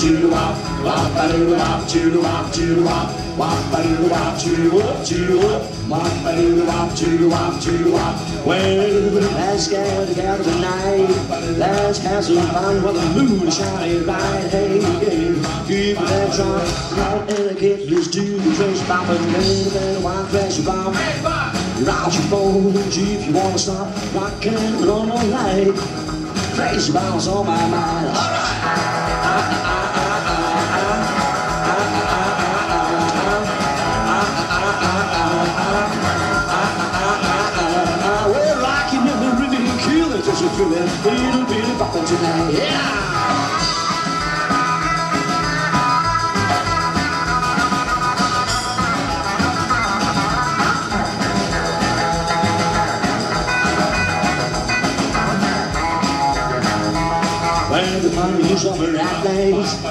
choo wop, wop a doo wop, choo wop, choo wop, wop a doo wop, choo wop, choo wop, wop a doo wop, choo wop, choo wop. Let's together tonight. Let's have some fun while the moon is shining bright. Hey, yeah, keep that drum, right in the kid, let's do the trace bop and then the band, one crash bomb. Rock your bones if you wanna stop rocking all night. Crazy bounce on my mind. All right. Little bitty bopping tonight. Yeah. When the money is over that place, I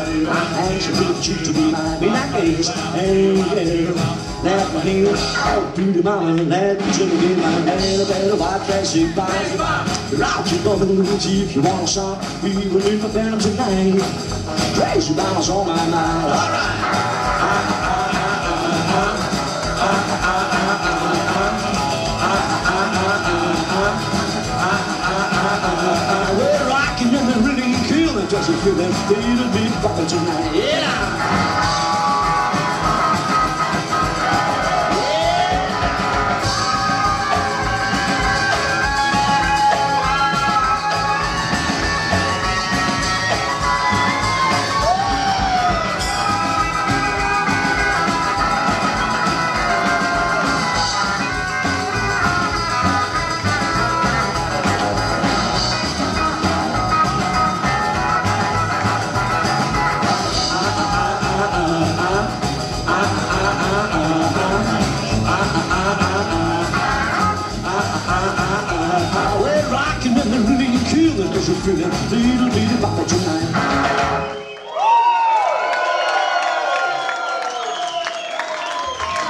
ask you to be that case. Hey, yeah, let my heel out to mama, let me in my hand, a better white dress you buy. Rock your bones if you want some, we will leave the band tonight. Crazy bounce on my mind. All right. Rocking and we're really killing, just a feeling, little bit popping tonight. Yeah.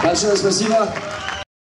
Большое спасибо.